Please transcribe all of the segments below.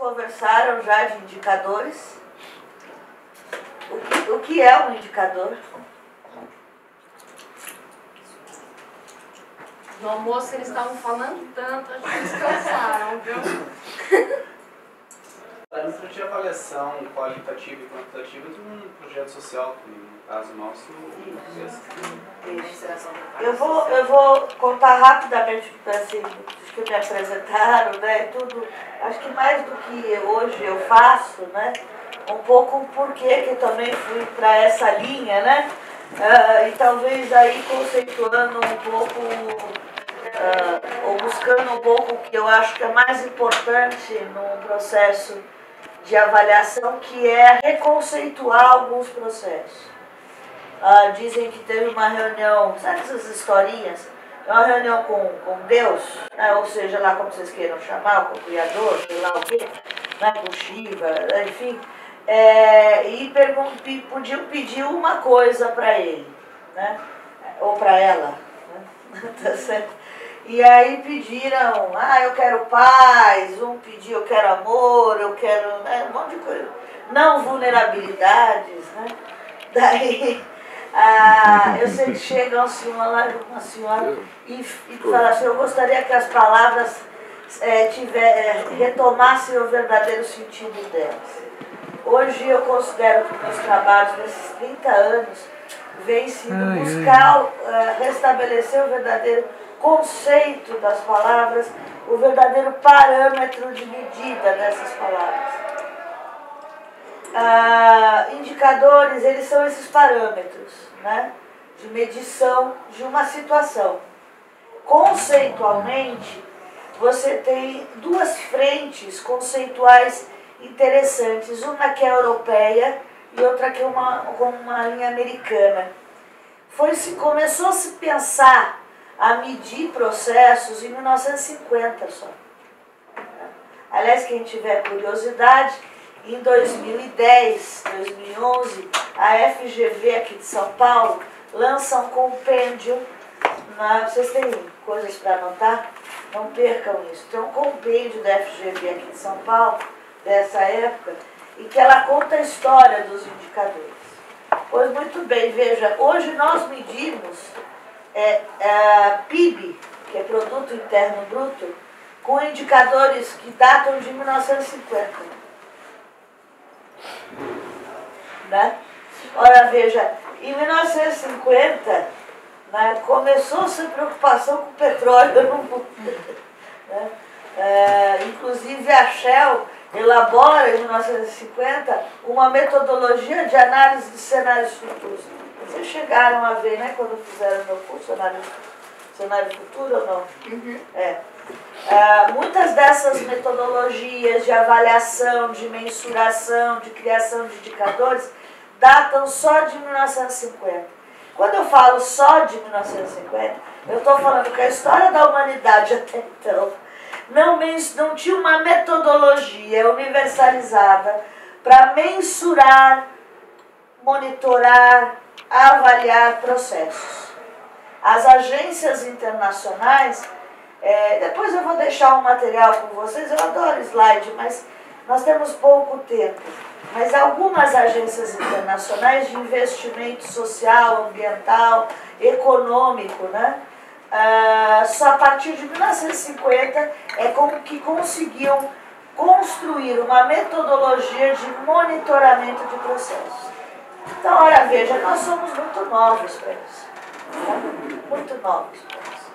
conversaram já de indicadores. O que, o que é um indicador? No almoço eles estavam falando tanto, acho que eles cansaram, viu? Antes de avaliação qualitativa e quantitativa de um projeto social, que no caso nosso, eu vou, eu vou contar rapidamente assim, os que me apresentaram, né? Tudo, acho que mais do que hoje eu faço, né? Um pouco o porquê que eu também fui para essa linha, né? Uh, e talvez aí conceituando um pouco uh, ou buscando um pouco o que eu acho que é mais importante no processo de avaliação, que é reconceituar alguns processos. Uh, dizem que teve uma reunião, sabe essas historinhas? Uma reunião com, com Deus, né? ou seja, lá como vocês queiram chamar, com o Criador, sei lá o quê, né? com Shiva, enfim, é, e podiam pedir uma coisa para ele, né? ou para ela. Né? tá certo? E aí pediram, ah, eu quero paz, um pediu, eu quero amor, eu quero né, um monte de coisa. Não vulnerabilidades, né? Daí, ah, eu sei que chega uma senhora, uma senhora e, e fala assim, eu gostaria que as palavras é, tiver, é, retomassem o verdadeiro sentido delas. Hoje eu considero que meus trabalhos nesses 30 anos vêm sido buscar uh, restabelecer o verdadeiro conceito das palavras, o verdadeiro parâmetro de medida dessas palavras. Ah, indicadores, eles são esses parâmetros né, de medição de uma situação. Conceitualmente, você tem duas frentes conceituais interessantes, uma que é europeia e outra que é uma, uma linha americana. Foi se começou a se pensar a medir processos em 1950 só. Aliás, quem tiver curiosidade, em 2010, 2011, a FGV aqui de São Paulo lança um compêndio. Na, vocês têm coisas para anotar? Não percam isso. Tem um compêndio da FGV aqui de São Paulo, dessa época, e que ela conta a história dos indicadores. Pois muito bem, veja, hoje nós medimos é, é, PIB, que é Produto Interno Bruto, com indicadores que datam de 1950. Né? Ora, veja, em 1950 né, começou-se a preocupação com o petróleo no mundo. Né? É, inclusive a Shell elabora em 1950 uma metodologia de análise de cenários futuros. Vocês chegaram a ver, né, quando fizeram meu curso, cenário, cenário futuro ou não? Uhum. É. é. muitas dessas metodologias de avaliação, de mensuração, de criação de indicadores, datam só de 1950. Quando eu falo só de 1950, eu estou falando que a história da humanidade até então não, não tinha uma metodologia universalizada para mensurar, monitorar, avaliar processos. As agências internacionais, é, depois eu vou deixar um material com vocês, eu adoro slide, mas nós temos pouco tempo. Mas algumas agências internacionais de investimento social, ambiental, econômico, né? Ah, só a partir de 1950 é como que conseguiam construir uma metodologia de monitoramento de processos. Então, olha, veja, nós somos muito novos para isso. Muito novos para isso.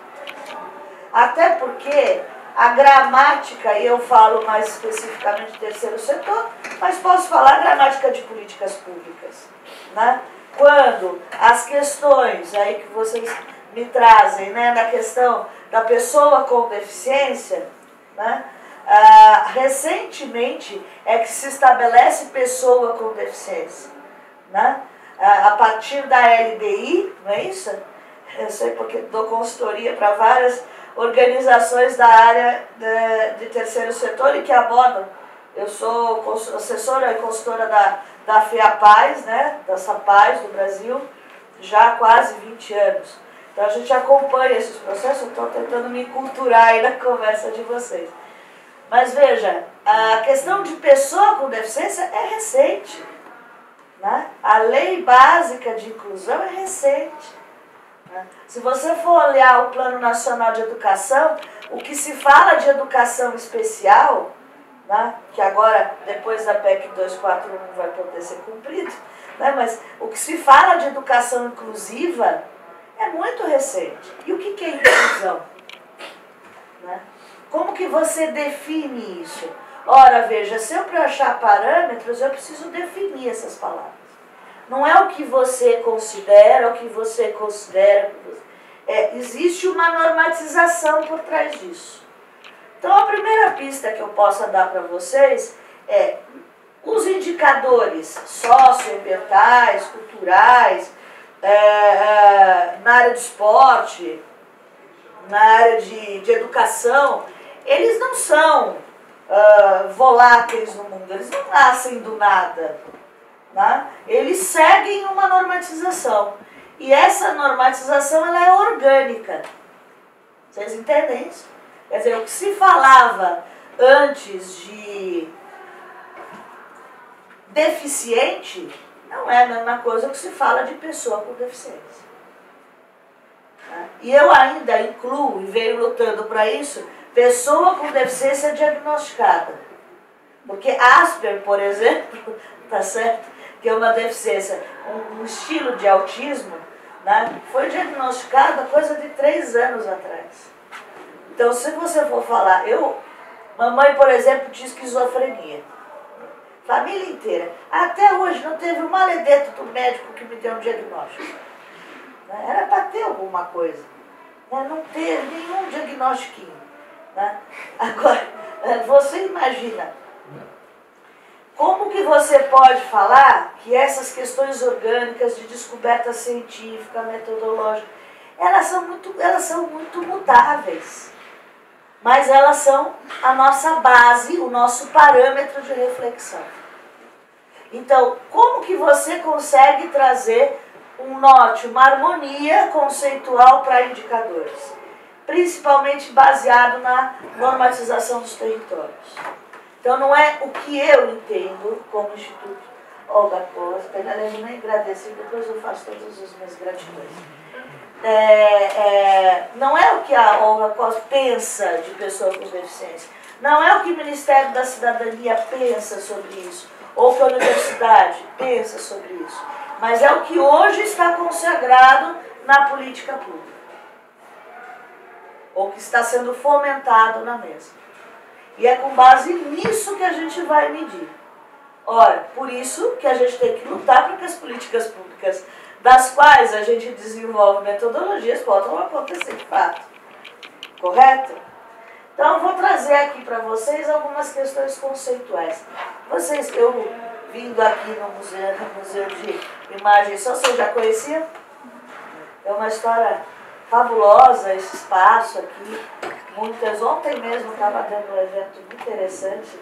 Até porque a gramática, e eu falo mais especificamente do terceiro setor, mas posso falar gramática de políticas públicas. Né? Quando as questões aí que vocês me trazem, né, na questão da pessoa com deficiência, né, ah, recentemente é que se estabelece pessoa com deficiência né? a partir da LDI, não é isso? Eu sei porque dou consultoria para várias organizações da área de, de, terceiro setor e que abordam. Eu sou assessora e consultora da, da FEAPAZ, né, da SAPAZ do Brasil, já há quase 20 anos. Então a gente acompanha esses processos, estou tentando me culturar aí na conversa de vocês. Mas veja, a questão de pessoa com deficiência é recente. Né? A lei básica de inclusão é recente. Né? Se você for olhar o Plano Nacional de Educação, o que se fala de educação especial, né? que agora, depois da PEC 241, vai poder ser cumprido, né? mas o que se fala de educação inclusiva é muito recente. E o que é inclusão? Né? Como que você define isso? Ora, veja, se eu para achar parâmetros, eu preciso definir essas palavras. Não é o que você considera, o que você considera. É, existe uma normatização por trás disso. Então, a primeira pista que eu posso dar para vocês é os indicadores socioambientais, culturais, é, é, na área de esporte, na área de, de educação, eles não são uh, voláteis no mundo, eles não nascem do nada. Né? Eles seguem uma normatização. E essa normatização ela é orgânica. Vocês entendem isso? Quer dizer, o que se falava antes de deficiente não é a mesma coisa que se fala de pessoa com deficiência. E eu ainda incluo e venho lutando para isso pessoa com deficiência diagnosticada. Porque Asper, por exemplo, tá certo? Que é uma deficiência, um, um estilo de autismo, né? foi diagnosticado há coisa de três anos atrás. Então, se você for falar, eu, mamãe, por exemplo, tinha esquizofrenia. Família inteira. Até hoje não teve um maledeto do médico que me deu um diagnóstico. Né? Era para ter alguma coisa. Né? Não teve nenhum diagnóstico. Né? Agora, é, você imagina como que você pode falar que essas questões orgânicas de descoberta científica, metodológica, elas são muito, elas são muito mutáveis. Mas elas são a nossa base, o nosso parâmetro de reflexão. Então, como que você consegue trazer um norte, uma harmonia conceitual para indicadores? Principalmente baseado na normatização dos territórios. Então não é o que eu entendo como Instituto Olga Costa, aliás, nem agradecer, depois eu faço todas as minhas gratidões. É, é, não é o que a Olga Costa pensa de pessoa com deficiência, não é o que o Ministério da Cidadania pensa sobre isso, ou que a universidade pensa sobre isso, mas é o que hoje está consagrado na política pública ou que está sendo fomentado na mesa. E é com base nisso que a gente vai medir. Ora, por isso que a gente tem que lutar para que as políticas públicas, das quais a gente desenvolve metodologias, possam acontecer de fato. Correto? Então, eu vou trazer aqui para vocês algumas questões conceituais. Vocês, eu vindo aqui no Museu, no museu de Imagens, só você já conhecia? É uma história fabulosa esse espaço aqui. Muitas, ontem mesmo estava dando um evento muito interessante.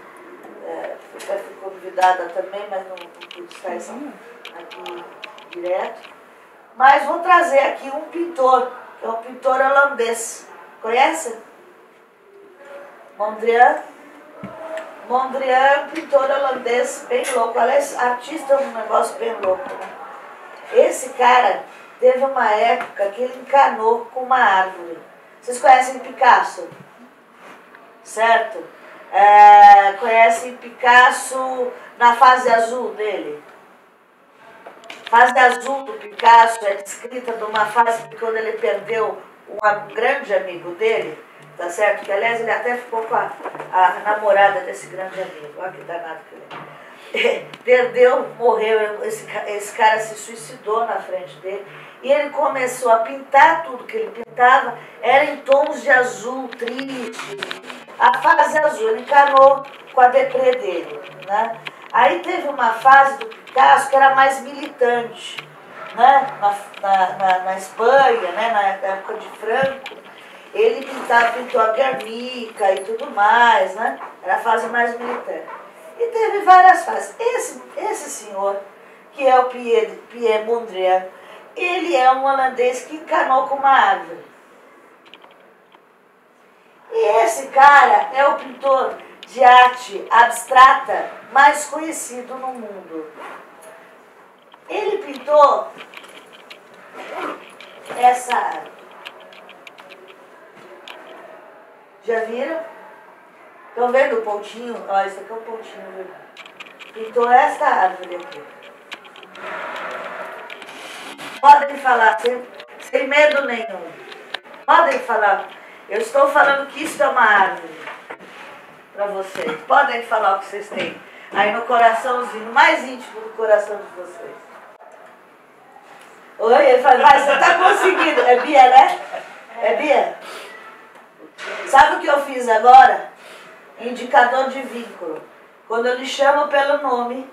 É, eu fui convidada também, mas não, não pude estar aqui direto. Mas vou trazer aqui um pintor, que é um pintor holandês. Conhece? Mondrian. Mondrian é um pintor holandês bem louco. Aliás, artista é um negócio bem louco. Né? Esse cara Teve uma época que ele encanou com uma árvore. Vocês conhecem Picasso? Certo? É, conhecem Picasso na fase azul dele? Fase azul do Picasso é descrita de uma fase quando ele perdeu um grande amigo dele, tá certo? Que aliás ele até ficou com a, a namorada desse grande amigo. Olha que danado que ele é. Perdeu, morreu, esse, esse cara se suicidou na frente dele. E ele começou a pintar tudo que ele pintava, era em tons de azul, triste. A fase azul, ele encarnou com a deprê dele. Né? Aí teve uma fase do Picasso que era mais militante. Né? Na, na, na, na Espanha, né? na época de Franco, ele pintava, pintou a Guernica e tudo mais, né? Era a fase mais militante. E teve várias fases. Esse, esse senhor, que é o Pierre, Pierre Mondrian, ele é um holandês que encanou com uma árvore. E esse cara é o pintor de arte abstrata mais conhecido no mundo. Ele pintou essa árvore. Já viram? Estão vendo o pontinho? Olha, esse aqui é o pontinho, viu? Pintou esta árvore aqui. Podem falar sem, sem medo nenhum. Podem falar. Eu estou falando que isso é uma árvore para vocês. Podem falar o que vocês têm aí no coraçãozinho, mais íntimo do coração de vocês. Oi, ele fala, mas você está conseguindo. É Bia, né? É Bia? Sabe o que eu fiz agora? Indicador de vínculo. Quando eu lhe chamo pelo nome,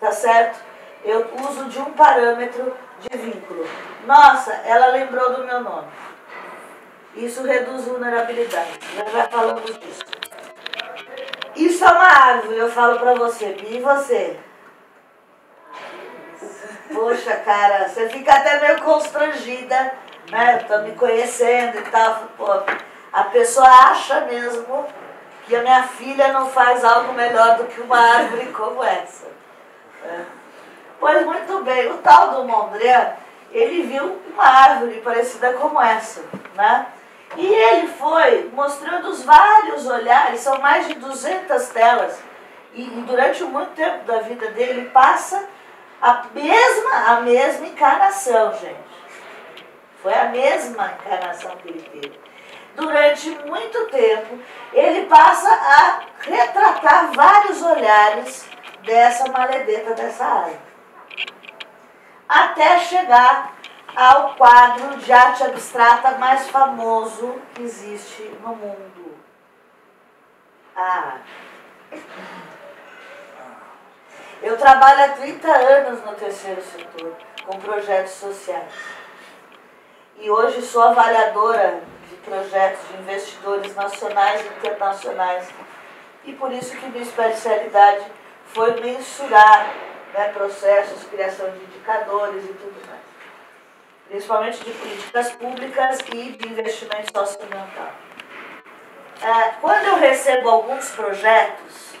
tá certo? Eu uso de um parâmetro de vínculo. Nossa, ela lembrou do meu nome. Isso reduz vulnerabilidade. Já já falamos disso. Isso é uma árvore, eu falo pra você. E você? Poxa, cara, você fica até meio constrangida, né? Tô me conhecendo e tal. Pô, a pessoa acha mesmo que a minha filha não faz algo melhor do que uma árvore como essa. É. Pois muito bem, o tal do Mondrian, ele viu uma árvore parecida como essa, né? E ele foi mostrando os vários olhares, são mais de 200 telas, e, durante muito tempo da vida dele, ele passa a mesma, a mesma encarnação, gente. Foi a mesma encarnação que ele teve. Durante muito tempo, ele passa a retratar vários olhares dessa maledeta, dessa árvore. Até chegar ao quadro de arte abstrata mais famoso que existe no mundo. A arte. Eu trabalho há 30 anos no terceiro setor, com projetos sociais. E hoje sou avaliadora de projetos de investidores nacionais e internacionais. E por isso que minha especialidade foi mensurar né, processos, criação de indicadores e tudo mais. Principalmente de políticas públicas e de investimento socioambiental. É, quando eu recebo alguns projetos,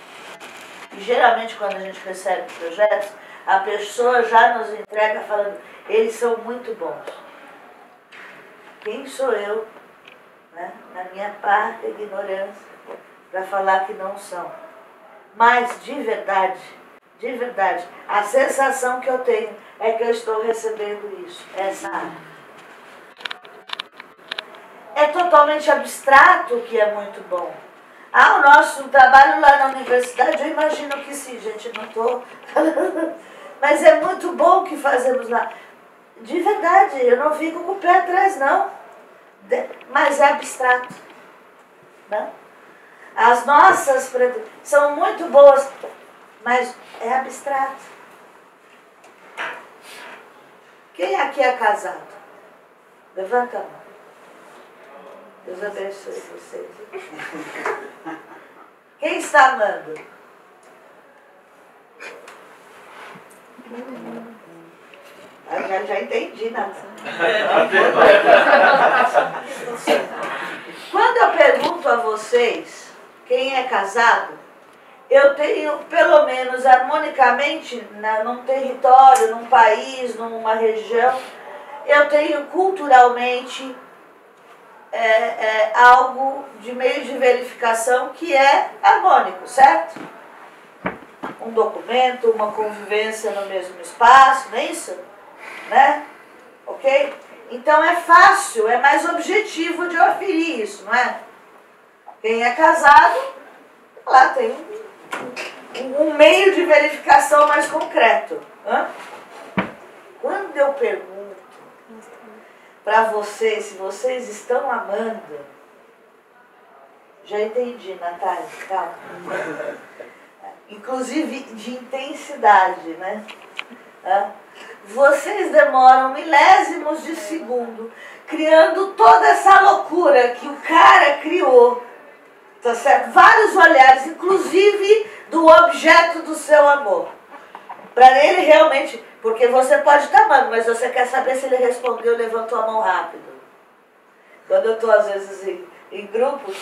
e geralmente quando a gente recebe projetos, a pessoa já nos entrega falando, eles são muito bons. Quem sou eu, né, na minha parte ignorância, para falar que não são? Mas de verdade, de verdade, a sensação que eu tenho é que eu estou recebendo isso, essa. É totalmente abstrato o que é muito bom. Ah, o nosso trabalho lá na universidade, eu imagino que sim, gente, não estou Mas é muito bom o que fazemos lá. De verdade, eu não fico com o pé atrás, não. Mas é abstrato. Né? As nossas são muito boas, mas é abstrato. Quem aqui é casado? Levanta a mão. Deus abençoe vocês. Quem está amando? Eu já, já entendi, Nathan. Quando eu pergunto a vocês quem é casado, eu tenho, pelo menos harmonicamente, na, num território, num país, numa região, eu tenho culturalmente é, é, algo de meio de verificação que é harmônico, certo? Um documento, uma convivência no mesmo espaço, não é isso? Né? Ok? Então é fácil, é mais objetivo de aferir isso, não é? Quem é casado, lá tem um, meio de verificação mais concreto. Hã? Quando eu pergunto para vocês, se vocês estão amando. Já entendi, Natália, calma. Inclusive de intensidade, né? Vocês demoram milésimos de segundo criando toda essa loucura que o cara criou, tá certo? Vários olhares, inclusive do objeto do seu amor. Para ele realmente porque você pode estar amando, mas você quer saber se ele respondeu, levantou a mão rápido. Quando eu estou, às vezes, em, em grupos,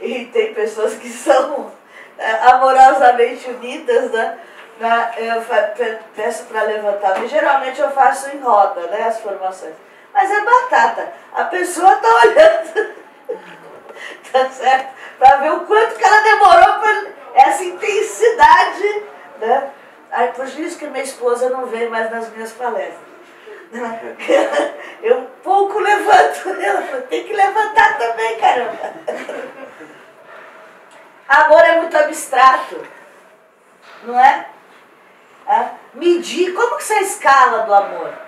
e tem pessoas que são é, amorosamente unidas, né? Na, eu peço para levantar, mas geralmente eu faço em roda, né, as formações. Mas é batata. A pessoa está olhando, tá certo? Para ver o quanto que ela demorou para essa intensidade, né? Aí, por isso que minha esposa não vem mais nas minhas palestras. Eu pouco levanto ela, tem que levantar também, caramba. Amor é muito abstrato, não é? é? Medir, como que você escala do amor?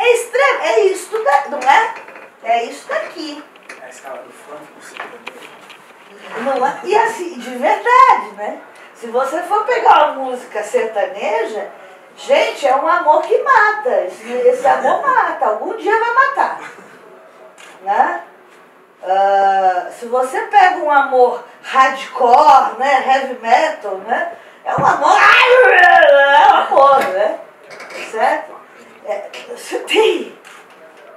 É extremo, é isso, não é? É isso daqui. É a escala do fã, não é? E assim, de verdade, né? Se você for pegar uma música sertaneja, gente, é um amor que mata. Esse, esse amor mata, algum dia vai matar. Né? Uh, se você pega um amor hardcore, né, heavy metal, né, é um amor, é um amor, né, certo? É, tem,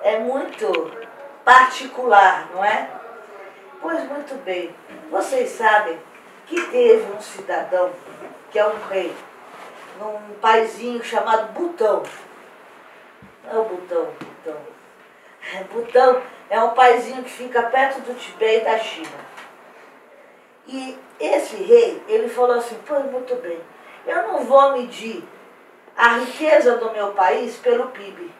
é muito particular, não é? Pois muito bem, vocês sabem que teve um cidadão, que é um rei, num paizinho chamado Butão. Não é o Butão, Butão. É, Butão é um paizinho que fica perto do Tibete e da China. E esse rei, ele falou assim, pois muito bem, eu não vou medir a riqueza do meu país pelo PIB,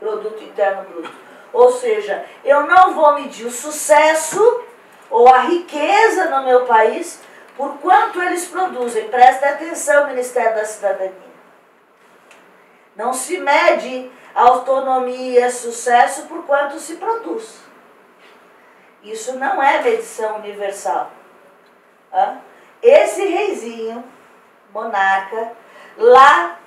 Produto Interno Bruto. Ou seja, eu não vou medir o sucesso ou a riqueza no meu país por quanto eles produzem. Preste atenção, Ministério da Cidadania. Não se mede autonomia, sucesso por quanto se produz. Isso não é medição universal. Esse reizinho, monarca, lá,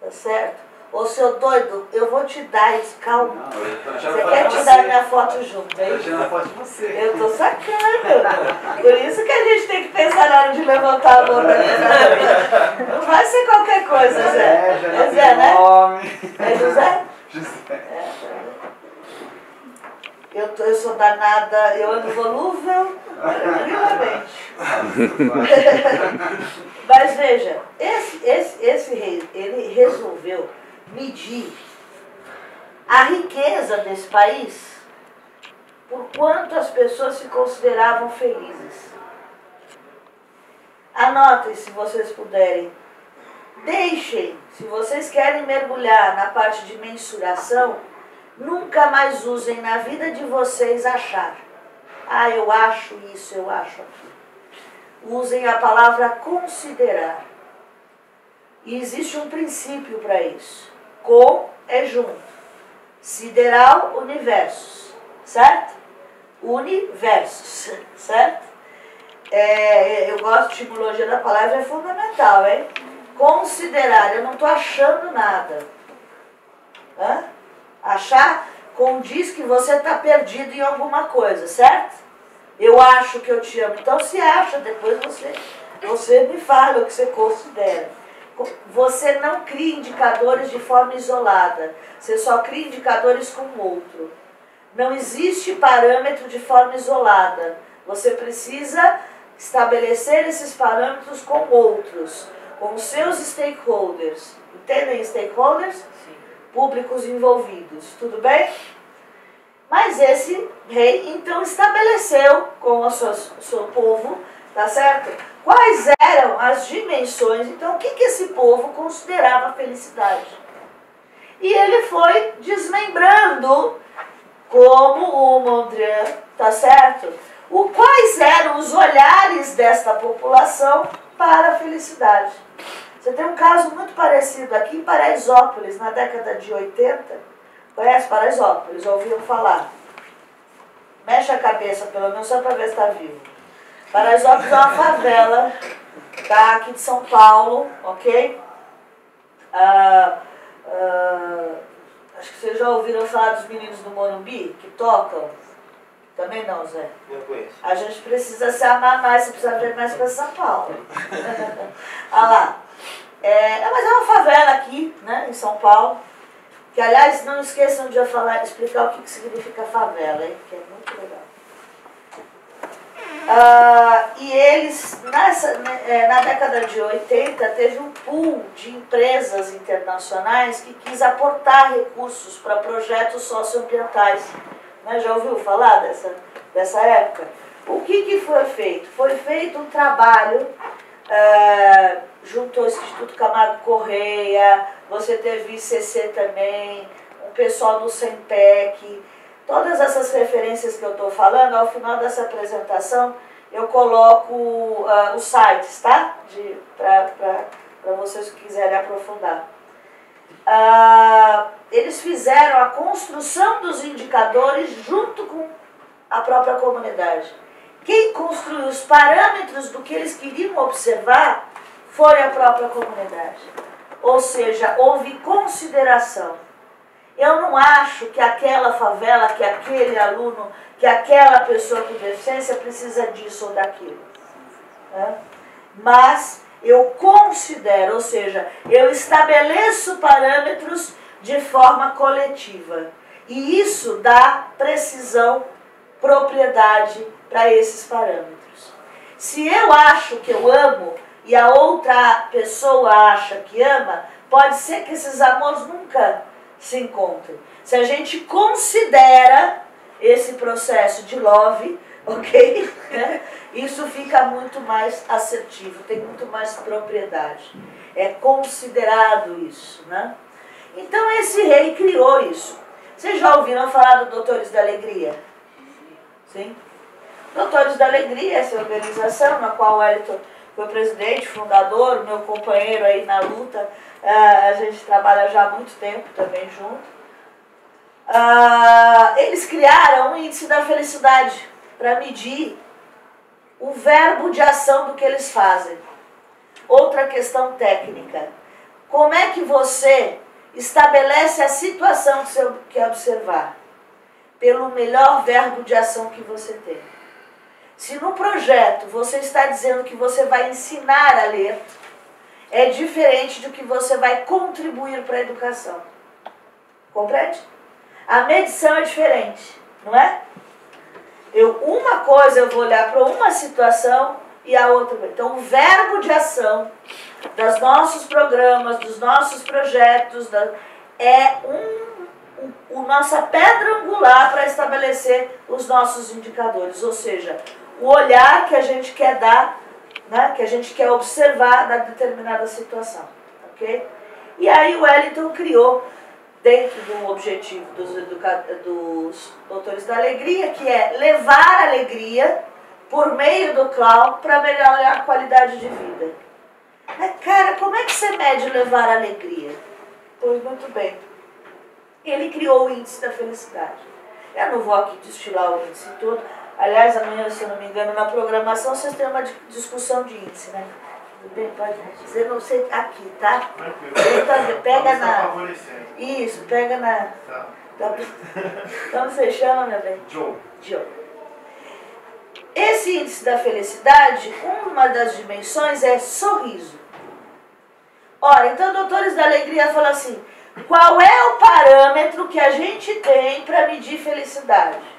tá certo? Ô seu doido, eu vou te dar isso, calma. Não, você quer te dar minha foto junto, hein? Eu tô tirando foto de você. Eu tô sacando. Por isso que a gente tem que pensar na hora de levantar a mão Não vai ser qualquer coisa, Zé. É, já é Zé, né? Nome. É José? José. É. Eu, tô, eu sou danada, eu ando volúvel, tranquilamente. Mas veja, esse, esse, esse rei, ele resolveu medir a riqueza desse país por quanto as pessoas se consideravam felizes. Anotem se vocês puderem. Deixem, se vocês querem mergulhar na parte de mensuração, nunca mais usem na vida de vocês achar. Ah, eu acho isso, eu acho aquilo. Usem a palavra considerar. E existe um princípio para isso com é junto. Sideral, universos, certo? Universos, certo? É, eu gosto de etimologia da palavra, é fundamental, hein? Considerar, eu não estou achando nada. Hã? Achar condiz que você está perdido em alguma coisa, certo? Eu acho que eu te amo. Então se acha, depois você, você me fala o que você considera. Você não cria indicadores de forma isolada, você só cria indicadores com o outro. Não existe parâmetro de forma isolada. Você precisa estabelecer esses parâmetros com outros, com seus stakeholders. Entendem stakeholders? Públicos envolvidos. Tudo bem? Mas esse rei então estabeleceu com o seu, seu povo, tá certo? Quais eram as dimensões, então o que, que esse povo considerava felicidade? E ele foi desmembrando, como o Mondrian, tá certo? O, quais eram os olhares desta população para a felicidade? Você tem um caso muito parecido aqui em Paraisópolis, na década de 80. Conhece Paraisópolis? Ouviram falar? Mexe a cabeça, pelo menos, só para ver se está vivo. Paraisópolis é uma favela, tá? Aqui de São Paulo, ok? Ah, ah, acho que vocês já ouviram falar dos meninos do Morumbi, que tocam. Também não, Zé? Eu conheço. A gente precisa se amar mais, você precisa vir mais para São Paulo. Olha lá. É, mas é uma favela aqui, né, em São Paulo. Que, aliás, não esqueçam de eu falar, explicar o que, que significa favela, hein? Que é muito legal. Ah, e eles, nessa, né, é, na década de 80, teve um pool de empresas internacionais que quis aportar recursos para projetos socioambientais. Né? Já ouviu falar dessa, dessa época? O que, que foi feito? Foi feito um trabalho é, junto ao Instituto Camargo Correia, você teve ICC também, o pessoal do SEMPEC, Todas essas referências que eu estou falando, ao final dessa apresentação, eu coloco uh, os sites, tá? Para vocês que quiserem aprofundar. Uh, eles fizeram a construção dos indicadores junto com a própria comunidade. Quem construiu os parâmetros do que eles queriam observar foi a própria comunidade. Ou seja, houve consideração. Eu não acho que aquela favela, que aquele aluno, que aquela pessoa com deficiência precisa disso ou daquilo. Né? Mas eu considero, ou seja, eu estabeleço parâmetros de forma coletiva. E isso dá precisão, propriedade para esses parâmetros. Se eu acho que eu amo e a outra pessoa acha que ama, pode ser que esses amores nunca se encontrem. Se a gente considera esse processo de love, ok? Né? Isso fica muito mais assertivo, tem muito mais propriedade. É considerado isso, né? Então esse rei criou isso. Vocês já ouviram falar do Doutores da Alegria? Sim? Doutores da Alegria, essa organização na qual o Wellington foi presidente, fundador, meu companheiro aí na luta Uh, a gente trabalha já há muito tempo também junto. Uh, eles criaram um índice da felicidade para medir o verbo de ação do que eles fazem. Outra questão técnica. Como é que você estabelece a situação que você quer observar? Pelo melhor verbo de ação que você tem. Se no projeto você está dizendo que você vai ensinar a ler, é diferente do que você vai contribuir para a educação. Compreende? A medição é diferente, não é? Eu, uma coisa eu vou olhar para uma situação e a outra. Então, o verbo de ação dos nossos programas, dos nossos projetos, da, é um, um, o nossa pedra angular para estabelecer os nossos indicadores, ou seja, o olhar que a gente quer dar né, que a gente quer observar na determinada situação. ok? E aí o Wellington criou, dentro do objetivo dos, dos doutores da alegria, que é levar alegria por meio do clown para melhorar a qualidade de vida. Mas, cara, como é que você mede levar alegria? Pois muito bem. Ele criou o índice da felicidade. Eu não vou aqui destilar o índice todo, Aliás, amanhã, se eu não me engano, na programação vocês têm uma discussão de índice, né? Tudo bem? Pode dizer, não sei, aqui, tá? Então, pega na. Isso, pega na. Tá. Como você chama, meu bem? Joe. Joe. Esse índice da felicidade, uma das dimensões é sorriso. Ora, então, doutores da alegria falam assim: qual é o parâmetro que a gente tem para medir felicidade?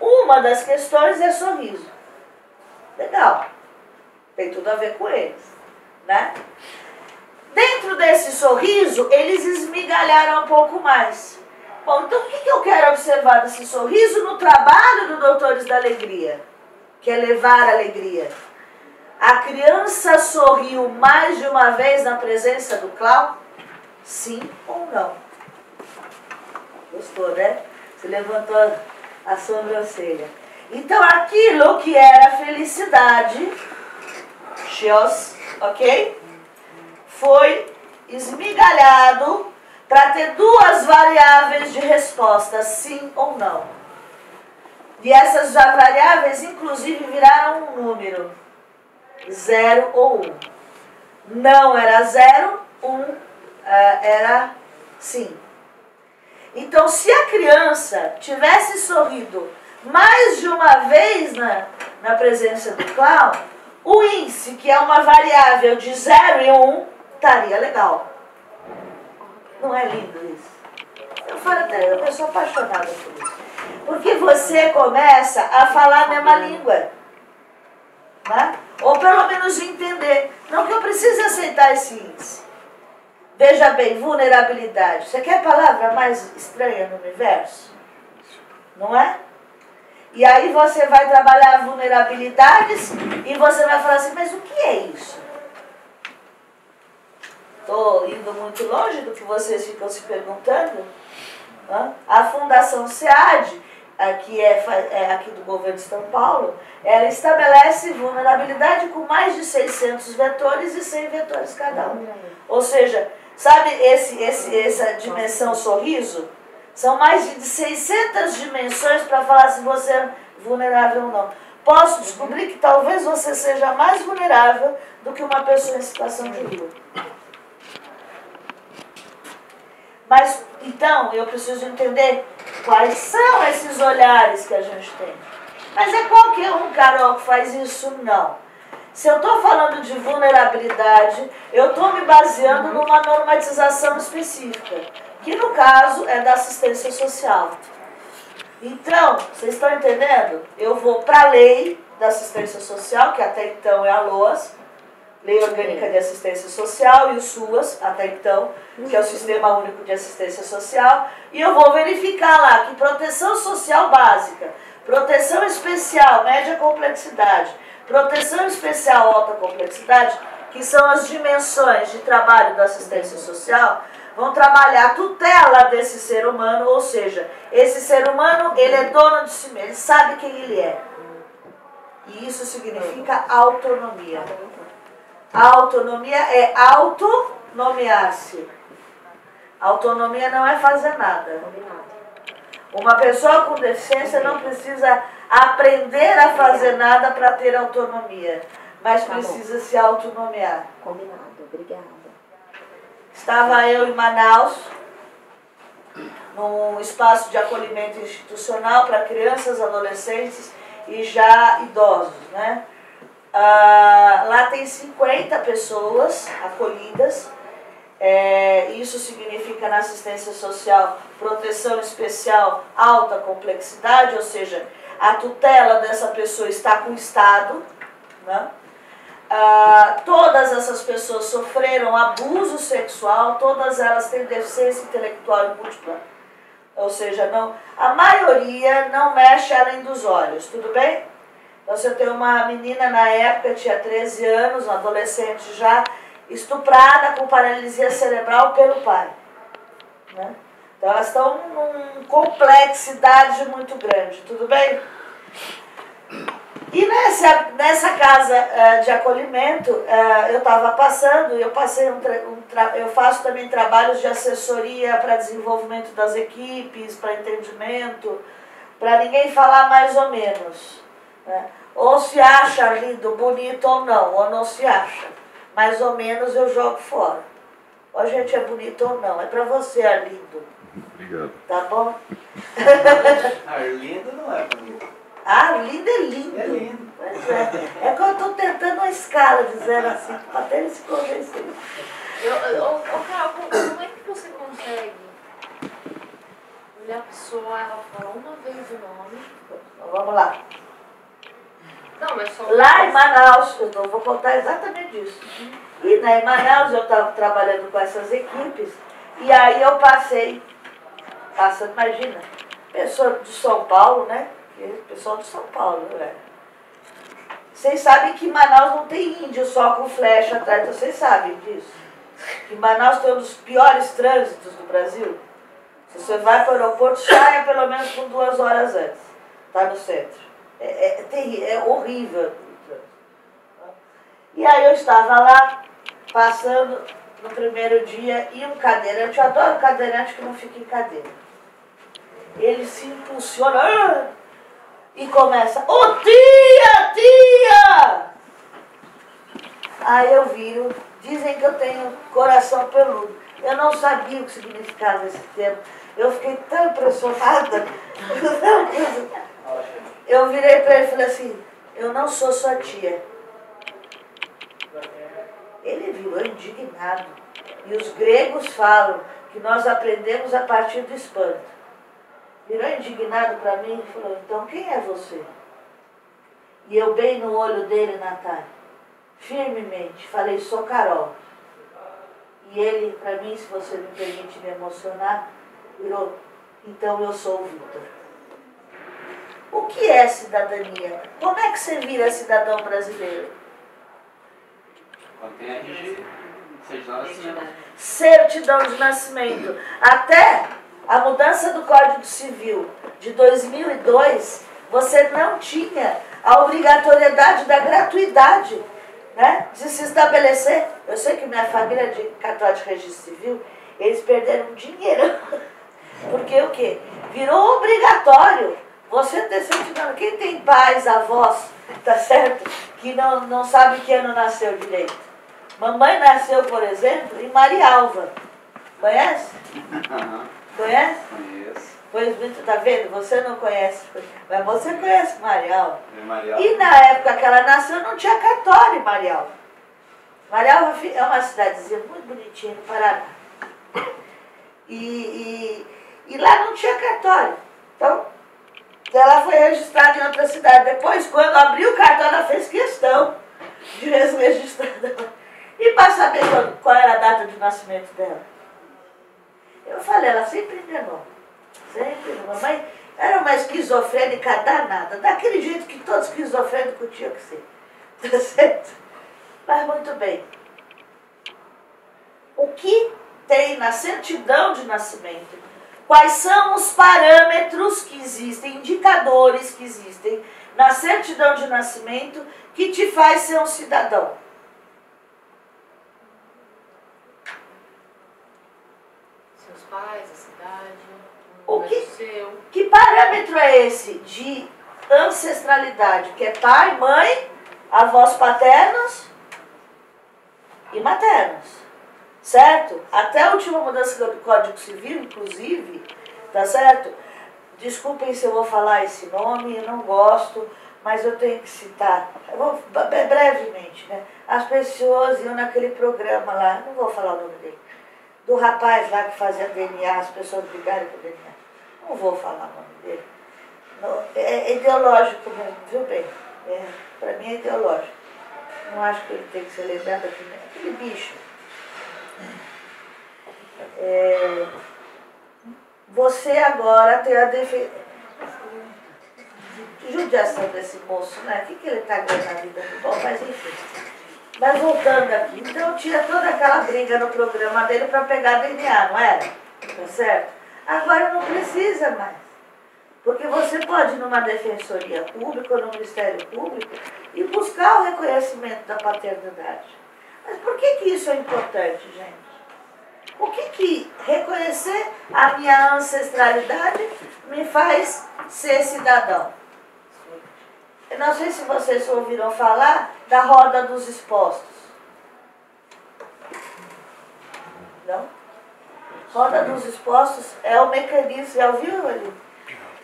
Uma das questões é sorriso. Legal. Tem tudo a ver com eles. Né? Dentro desse sorriso, eles esmigalharam um pouco mais. Bom, então o que eu quero observar desse sorriso no trabalho do Doutores da Alegria? Que é levar alegria. A criança sorriu mais de uma vez na presença do clown? Sim ou não? Gostou, né? Você levantou a sobrancelha. Então aquilo que era felicidade, Chios, ok? Foi esmigalhado para ter duas variáveis de resposta, sim ou não. E essas variáveis, inclusive, viraram um número: zero ou um. Não era zero, um uh, era sim. Então, se a criança tivesse sorrido mais de uma vez na, na presença do clown, o índice, que é uma variável de 0 e 1, um, estaria legal. Não é lindo isso? Eu falo até, eu sou apaixonada por isso. Porque você começa a falar a mesma língua. Né? Ou pelo menos entender. Não que eu precise aceitar esse índice. Veja bem, vulnerabilidade. Você quer a palavra mais estranha no universo? Não é? E aí você vai trabalhar vulnerabilidades e você vai falar assim, mas o que é isso? Estou indo muito longe do que vocês ficam se perguntando. A Fundação SEAD, que é, é aqui do governo de São Paulo, ela estabelece vulnerabilidade com mais de 600 vetores e 100 vetores cada um. Ou seja, sabe esse, esse, essa dimensão sorriso? São mais de 600 dimensões para falar se você é vulnerável ou não. Posso descobrir que talvez você seja mais vulnerável do que uma pessoa em situação de rua. Mas, então, eu preciso entender quais são esses olhares que a gente tem. Mas é qualquer um, Carol, que faz isso? Não. Se eu estou falando de vulnerabilidade, eu estou me baseando numa normatização específica que no caso é da assistência social. Então, vocês estão entendendo? Eu vou para a lei da assistência social, que até então é a LOAS, Lei Orgânica de Assistência Social, e o SUAS, até então, que é o Sistema Único de Assistência Social, e eu vou verificar lá que proteção social básica, proteção especial, média complexidade, proteção especial, alta complexidade, que são as dimensões de trabalho da assistência social, vão trabalhar a tutela desse ser humano, ou seja, esse ser humano, ele é dono de si mesmo, ele sabe quem ele é. E isso significa autonomia. A autonomia é autonomear-se. Autonomia não é fazer nada. Uma pessoa com deficiência não precisa aprender a fazer nada para ter autonomia, mas tá precisa se autonomear. Combinado, obrigada. Estava eu em Manaus, num espaço de acolhimento institucional para crianças, adolescentes e já idosos. Né? Ah, lá tem 50 pessoas acolhidas. É, isso significa na assistência social proteção especial alta complexidade, ou seja, a tutela dessa pessoa está com o Estado. Né? Ah, todas essas pessoas sofreram abuso sexual, todas elas têm deficiência intelectual e múltipla. Ou seja, não, a maioria não mexe além dos olhos, tudo bem? Então, você tem uma menina na época, tinha 13 anos, uma adolescente já, estuprada com paralisia cerebral pelo pai. Né? Então, elas estão numa complexidade muito grande, tudo bem? E nessa, nessa casa uh, de acolhimento, uh, eu estava passando, eu passei um, um eu faço também trabalhos de assessoria para desenvolvimento das equipes, para entendimento, para ninguém falar mais ou menos. Né? Ou se acha lindo, bonito ou não, ou não se acha. Mais ou menos eu jogo fora. Ou a gente é bonito ou não, é para você, Arlindo. Obrigado. Tá bom? Arlindo não é bonito. Ah, lindo é lindo. É lindo. Pois é. É que eu estou tentando uma escala de zero a cinco, para até ele se convencer. Ô, Carol, como é que você consegue olhar a pessoa, ela fala uma vez o nome? Então, vamos lá. Não, só Lá em Manaus, eu não vou contar exatamente isso. E né, em Manaus eu estava trabalhando com essas equipes, e aí eu passei, passando, imagina, pessoa de São Paulo, né? Pessoal de São Paulo, né? Vocês sabem que Manaus não tem índio só com flecha atrás, então vocês sabem disso. Que Manaus tem um dos piores trânsitos do Brasil. Se você vai para o aeroporto, saia pelo menos com duas horas antes. Está no centro. É, é, é, horrível. E aí eu estava lá, passando no primeiro dia, e um cadeirante, eu adoro cadeirante que não fica em cadeira. Ele se impulsiona, ah, e começa, ô oh, tia, tia! Aí eu viro, dizem que eu tenho coração peludo. Eu não sabia o que significava esse termo. Eu fiquei tão impressionada. Eu virei para ele e falei assim, eu não sou sua tia. Ele virou indignado. E os gregos falam que nós aprendemos a partir do espanto virou indignado para mim e falou, então quem é você? E eu bem no olho dele, Natália, firmemente, falei, sou Carol. E ele, para mim, se você me permite me emocionar, virou, então eu sou o Vitor. O que é cidadania? Como é que você vira cidadão brasileiro? Quando tem RG, certidão de nascimento. Certidão de nascimento. Até a mudança do Código Civil de 2002, você não tinha a obrigatoriedade da gratuidade né, de se estabelecer. Eu sei que minha família é de cartório de registro civil, eles perderam dinheiro. Porque o quê? Virou obrigatório você ter certidão. Quem tem pais, avós, tá certo? Que não, não sabe que ano nasceu direito. Mamãe nasceu, por exemplo, em Marialva. Conhece? Conhece? Conheço. Pois muito, tá vendo? Você não conhece, mas você conhece Marialva. E Marial. E na época que ela nasceu não tinha cartório em Marialva. Marialva é uma cidadezinha muito bonitinha no Paraná. E, e, e lá não tinha cartório. Então, ela foi registrada em outra cidade. Depois, quando abriu o cartório, ela fez questão de registrar. E para saber qual, era a data de nascimento dela. Eu falei, ela sempre enganou. Sempre. Mamãe era uma esquizofrênica danada, daquele jeito que todo esquizofrênico tinha que ser. Tá certo? Mas muito bem. O que tem na certidão de nascimento? Quais são os parâmetros que existem, indicadores que existem na certidão de nascimento que te faz ser um cidadão? Seus pais, a cidade, O o que- seu. Que parâmetro é esse de ancestralidade? Que é pai, mãe, avós paternos e maternos. Certo? Até a última mudança do Código Civil, inclusive, tá certo? Desculpem se eu vou falar esse nome, eu não gosto, mas eu tenho que citar. Eu vou bre- brevemente, né? As pessoas iam naquele programa lá, não vou falar o nome dele, do rapaz lá que fazia DNA, as pessoas brigaram com o DNA. Não vou falar o nome dele. Não, é ideológico mesmo, viu bem? É, para mim é ideológico. Não acho que ele tem que ser lembrado aqui, aquele bicho. É, você agora tem a defesa. Judiação desse moço, né? O que, que ele está ganhando na vida? Bom, mas enfim. Mas voltando aqui, então tinha toda aquela briga no programa dele para pegar DNA, não era? Tá certo? Agora não precisa mais. Porque você pode ir numa defensoria pública ou no Ministério Público e buscar o reconhecimento da paternidade. Mas por que, que isso é importante, gente? O que, que reconhecer a minha ancestralidade me faz ser cidadão? Eu não sei se vocês ouviram falar da roda dos expostos. Não? Roda dos expostos é o mecanismo, já ouviu ali?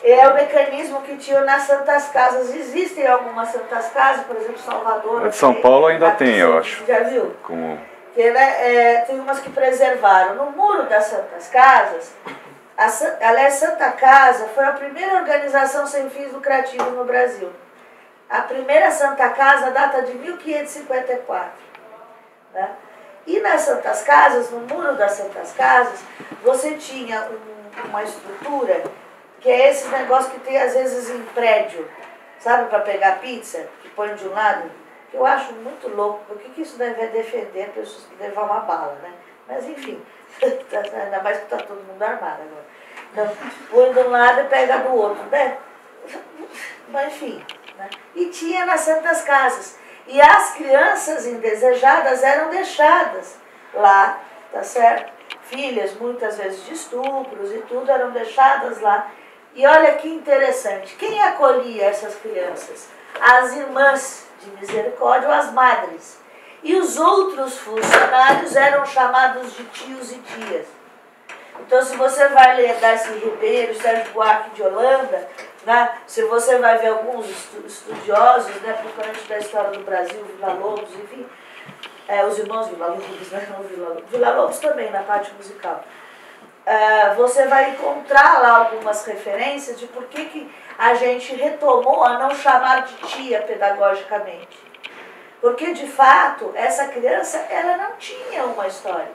É o mecanismo que tinha nas Santas Casas. Existem algumas Santas Casas, por exemplo, Salvador. A de São Paulo ainda tem, eu acho. Já viu? Como Que, né, é, tem umas que preservaram. No muro das Santas Casas, a, aliás, Santa Casa foi a primeira organização sem fins lucrativos no Brasil. A primeira Santa Casa data de 1554. Né? E nas Santas Casas, no muro das Santas Casas, você tinha um- uma estrutura que é esse negócio que tem às vezes em prédio, sabe, para pegar pizza, que põe de um lado, eu acho muito louco, porque que isso deve defender pessoas que levar uma bala, né? Mas enfim, ainda mais que está todo mundo armado agora. Então, põe de um lado e pega do outro, né? Mas enfim, né? E tinha nas Santas Casas. E as crianças indesejadas eram deixadas lá, tá certo? Filhas, muitas vezes de estupros e tudo, eram deixadas lá. E olha que interessante, quem acolhia essas crianças? As irmãs de misericórdia ou as madres. E os outros funcionários eram chamados de tios e tias. Então, se você vai ler Darcy Ribeiro, Sérgio Buarque de Holanda, né? se você vai ver alguns estu- estudiosos, né? principalmente da história do Brasil, Vila Lobos, enfim, é, os irmãos Vila Lobos, né? não Vila Lobos, Vila Lobos também na parte musical. É, você vai encontrar lá algumas referências de por que, que a gente retomou a não chamar de tia pedagogicamente. Porque, de fato, essa criança, ela não tinha uma história.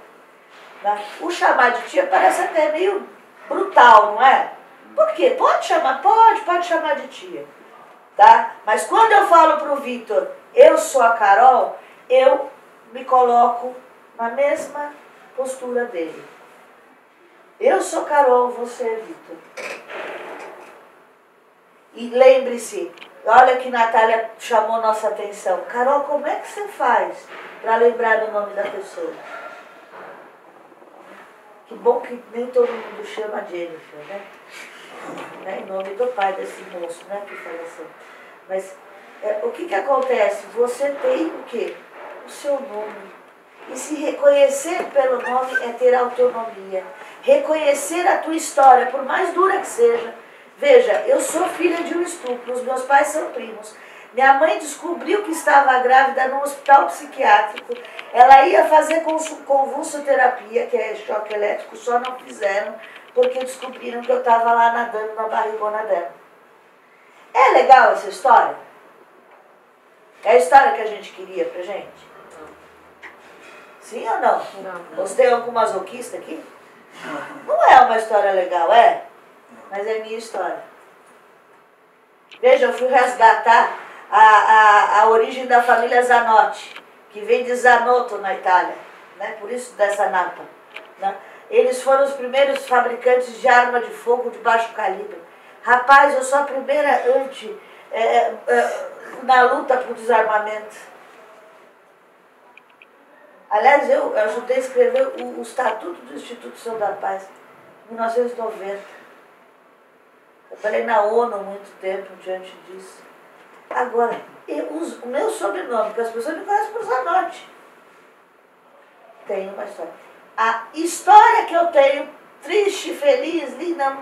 Né? O chamar de tia parece até meio brutal, não é? Por quê? Pode chamar? Pode, pode chamar de tia. Tá? Mas quando eu falo para o Vitor, eu sou a Carol, eu me coloco na mesma postura dele. Eu sou Carol, você é Vitor. E lembre-se, olha que Natália chamou nossa atenção. Carol, como é que você faz para lembrar o nome da pessoa? Que bom que nem todo mundo chama Jennifer, né? né? Em nome do pai desse moço, né? Que faleceu. Mas é, o que, que acontece? Você tem o quê? O seu nome. E se reconhecer pelo nome é ter autonomia. Reconhecer a tua história, por mais dura que seja. Veja, eu sou filha de um estupro, os meus pais são primos. Minha mãe descobriu que estava grávida num hospital psiquiátrico. Ela ia fazer convulsoterapia, que é choque elétrico, só não fizeram, porque descobriram que eu estava lá nadando na barrigona dela. É legal essa história? É a história que a gente queria pra gente? Sim ou não? Não. Você tem algum masoquista aqui? Não é uma história legal, é? Mas é minha história. Veja, eu fui resgatar a, a, a origem da família Zanotti, que vem de Zanotto, na Itália. Né? Por isso dessa napa. Né? Eles foram os primeiros fabricantes de arma de fogo de baixo calibre. Rapaz, eu sou a primeira anti é, é, é, na luta por desarmamento. Aliás, eu ajudei a escrever o, o Estatuto do Instituto São da Paz, em 1990. Eu falei na ONU há muito tempo diante disso. Agora, uso o meu sobrenome, porque as pessoas me conhecem por Zanotti. Tem uma história. A história que eu tenho, triste, feliz, linda,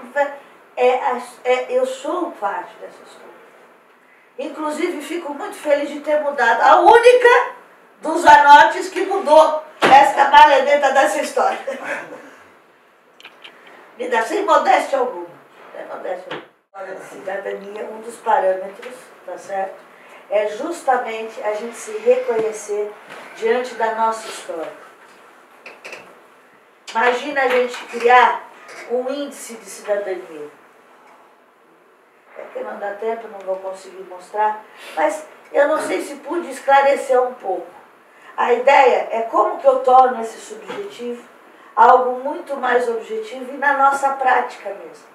é, é, eu sou parte dessa história. Inclusive, fico muito feliz de ter mudado. A única dos anotes que mudou esta maledeta dessa história. Me dá sem modéstia alguma. Alguma. Cidadania, um dos parâmetros, tá certo? É justamente a gente se reconhecer diante da nossa história. Imagina a gente criar um índice de cidadania porque não dá tempo, não vou conseguir mostrar, mas eu não sei se pude esclarecer um pouco. A ideia é como que eu torno esse subjetivo algo muito mais objetivo e na nossa prática mesmo.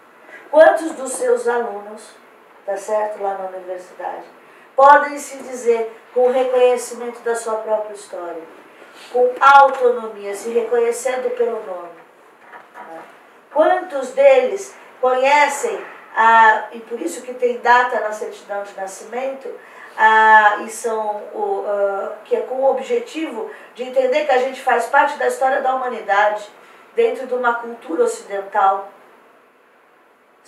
Quantos dos seus alunos, tá certo, lá na universidade, podem se dizer com reconhecimento da sua própria história, com autonomia, se reconhecendo pelo nome? Né? Quantos deles conhecem ah, e por isso que tem data na certidão de nascimento, ah, e são o, que é com o objetivo de entender que a gente faz parte da história da humanidade dentro de uma cultura ocidental.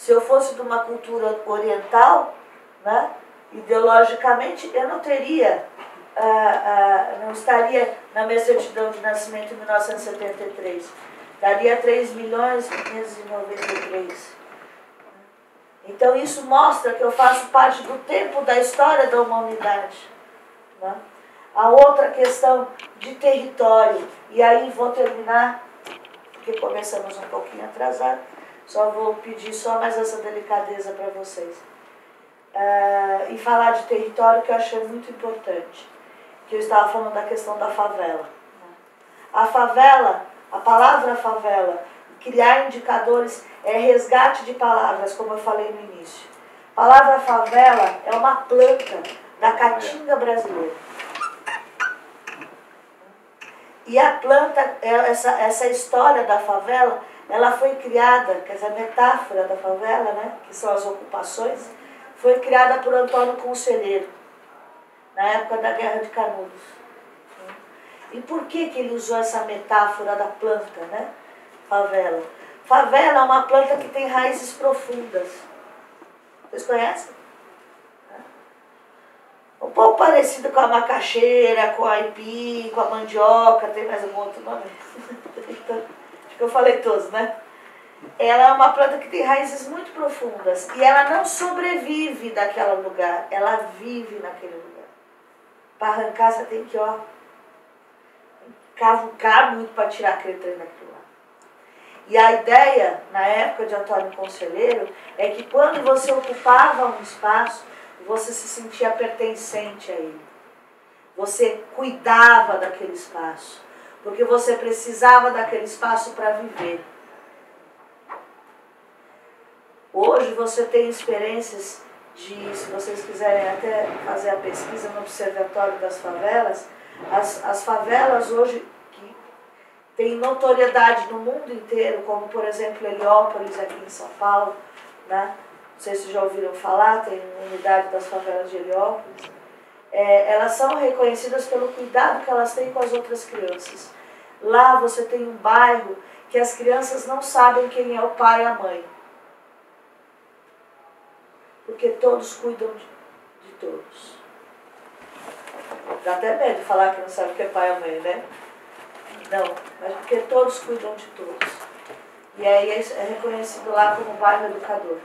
Se eu fosse de uma cultura oriental, né, ideologicamente, eu não teria, ah, ah, não estaria na minha certidão de nascimento em 1973. Daria 3 milhões 593. Então isso mostra que eu faço parte do tempo da história da humanidade. Né? A outra questão de território, e aí vou terminar, porque começamos um pouquinho atrasado, só vou pedir só mais essa delicadeza para vocês. Uh, e falar de território que eu achei muito importante, que eu estava falando da questão da favela. A favela, a palavra favela, criar indicadores é resgate de palavras, como eu falei no início. A palavra favela é uma planta da caatinga brasileira. E a planta, é essa, essa história da favela, ela foi criada, quer dizer, a metáfora da favela, né, que são as ocupações, foi criada por Antônio Conselheiro, na época da Guerra de Canudos. E por que, que ele usou essa metáfora da planta, né? Favela. Favela é uma planta que tem raízes profundas. Vocês conhecem? Um pouco parecido com a macaxeira, com a aipim, com a mandioca, tem mais um outro nome? Que eu falei todos, né? ela é uma planta que tem raízes muito profundas e ela não sobrevive daquele lugar, ela vive naquele lugar. Para arrancar, você tem que, ó, cavucar muito para tirar aquele trem daquilo lá. E a ideia, na época de Antônio Conselheiro, é que quando você ocupava um espaço, você se sentia pertencente a ele. Você cuidava daquele espaço, porque você precisava daquele espaço para viver. Hoje você tem experiências de, se vocês quiserem até fazer a pesquisa no Observatório das Favelas, as, as favelas hoje que têm notoriedade no mundo inteiro, como por exemplo Heliópolis aqui em São Paulo, né? não sei se já ouviram falar, tem unidade das favelas de Heliópolis, é, elas são reconhecidas pelo cuidado que elas têm com as outras crianças. Lá você tem um bairro que as crianças não sabem quem é o pai e a mãe porque todos cuidam de, de todos. Dá até medo falar que não sabe o que é pai ou mãe, né? Não, mas porque todos cuidam de todos. E aí é reconhecido lá como bairro educador.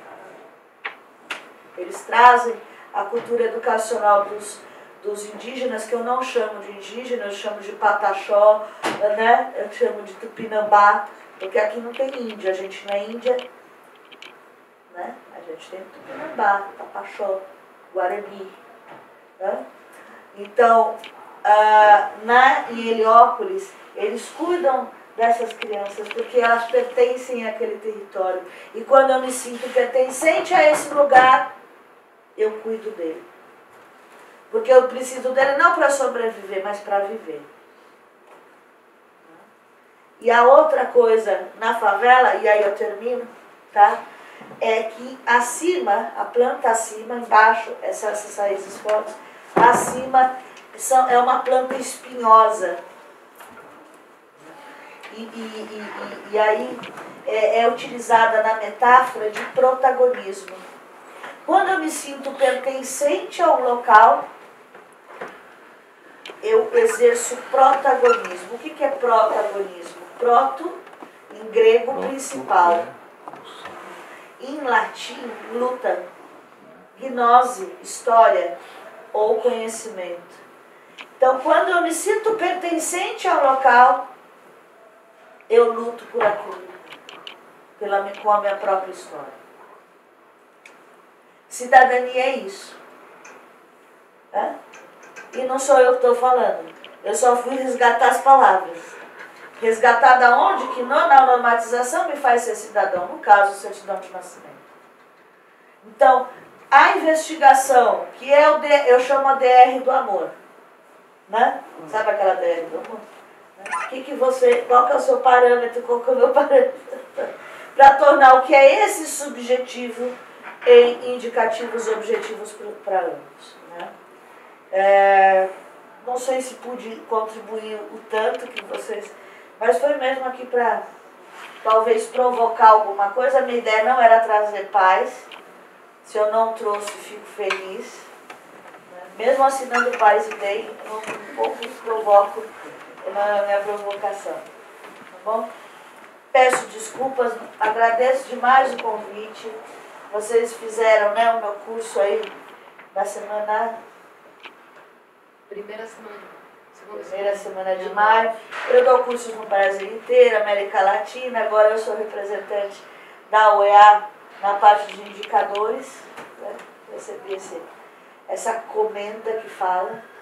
Eles trazem a cultura educacional dos, dos indígenas, que eu não chamo de indígena, eu chamo de pataxó, né? eu chamo de tupinambá, porque aqui não tem índia, a gente na Índia né? A gente tem Tupinambá, Tapachó, Guarani. Né? Então, ah, na, em Heliópolis, eles cuidam dessas crianças porque elas pertencem àquele território. E quando eu me sinto pertencente a esse lugar, eu cuido dele. Porque eu preciso dele não para sobreviver, mas para viver. E a outra coisa na favela, e aí eu termino, tá? é que acima, a planta acima, embaixo, essas, essas raízes fortes, acima são, é uma planta espinhosa. E, e, e, e aí é, é utilizada na metáfora de protagonismo. Quando eu me sinto pertencente a um local, eu exerço protagonismo. O que, que é protagonismo? Proto, em grego, principal em latim, luta, gnose, história ou conhecimento. Então, quando eu me sinto pertencente ao local, eu luto por aquilo, pela, com a minha própria história. Cidadania é isso. É? E não sou eu que estou falando. Eu só fui resgatar as palavras. Resgatar da onde? Que não, na normatização me faz ser cidadão, no caso, certidão de nascimento. Então, a investigação, que é o D, eu chamo a DR do amor, né? Sabe aquela DR do amor? O que, que você, qual que é o seu parâmetro, qual que é o meu parâmetro? Para tornar o que é esse subjetivo em indicativos objetivos para ambos. Né? É, não sei se pude contribuir o tanto que vocês mas foi mesmo aqui para talvez provocar alguma coisa. A minha ideia não era trazer paz. Se eu não trouxe, fico feliz. Mesmo assinando paz e bem, um pouco provoco na minha provocação. Tá bom? Peço desculpas, agradeço demais o convite. Vocês fizeram né, o meu curso aí da semana. Primeira semana primeira semana de maio. Eu dou cursos no Brasil inteiro, América Latina, agora eu sou representante da OEA na parte de indicadores. Né? Recebi esse, essa comenda que fala,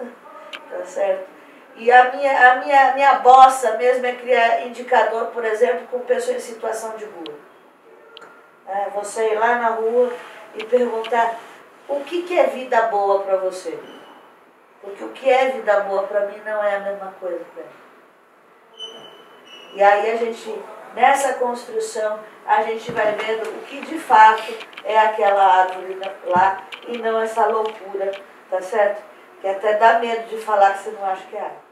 tá certo? E a minha, a minha, minha bossa mesmo é criar indicador, por exemplo, com pessoas em situação de rua. É, você ir lá na rua e perguntar o que, que é vida boa para você. Porque o que é vida boa para mim não é a mesma coisa para E aí a gente, nessa construção, a gente vai vendo o que de fato é aquela árvore lá e não essa loucura, tá certo? Que até dá medo de falar que você não acha que é árvore.